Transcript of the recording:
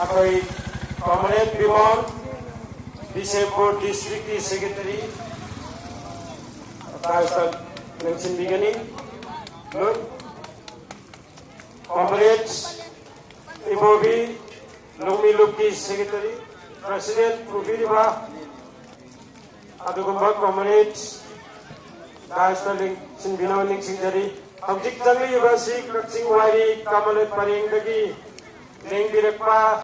ꯑꯩꯈꯣꯏ ꯀꯣꯃꯔꯦꯠ ꯕꯤꯃꯣꯜ ꯕꯤꯁꯦꯝꯄꯨꯔ ꯗꯤꯁꯇ꯭ꯔꯤꯛꯀꯤ ꯁꯦꯀ꯭ꯔꯦꯇꯔꯤ ꯇꯥꯏꯁꯇ ꯌꯦꯡꯁꯤꯟꯕꯤꯒꯅꯤ ꯀꯣꯃꯔꯦꯠ ꯏꯕꯣꯕꯤ ꯂꯧꯃꯤꯂꯨꯞꯀꯤ ꯁꯦꯀ꯭ꯔꯦꯇꯔꯤ ꯄ꯭ꯔꯁꯤꯗꯦꯟ ꯄꯨꯕꯤꯔꯤꯕ ꯑꯗꯨꯒꯨꯝꯕ ꯀꯣꯃꯔꯦꯠ ꯇꯥꯏꯁꯇ ꯌꯦꯡꯁꯤꯟꯕꯤꯅꯕ ꯅꯤꯡꯁꯤꯡꯖꯔꯤ ꯍꯧꯖꯤꯛ ꯆꯪꯂꯤꯕ ꯑꯁꯤ ꯀꯛꯆꯤꯡ ꯋꯥꯏꯔꯤ ꯀꯃꯂꯦꯠ ꯄꯔꯦꯡꯗꯒꯤ ꯂꯦꯡꯕꯤꯔꯛꯄ